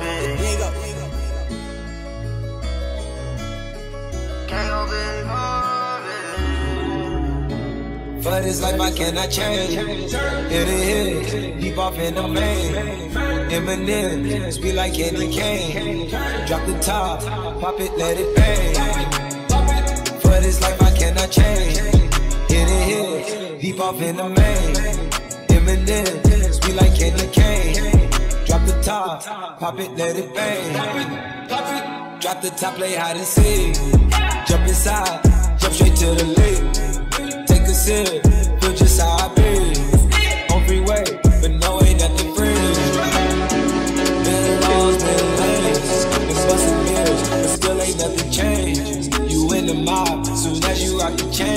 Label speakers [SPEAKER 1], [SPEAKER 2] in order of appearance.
[SPEAKER 1] be. Can't go big on it.
[SPEAKER 2] For this life I cannot change. Hit it, hit, it. deep off in the main. Eminem, speed like candy cane. Drop the top, pop it, let it bang. For this life I cannot change. Hit it, hit, it. deep off in the main. Eminem, Pop it, let it bang. Pop it, pop it. Drop the top, play hide and seek. Jump inside, jump straight to the lead. Take a sip, feel just how I be. On freeway, but no, ain't nothing free. Been the been lanes, been busting mirrors, but still ain't nothing changed. You in the mob, soon as you got the change.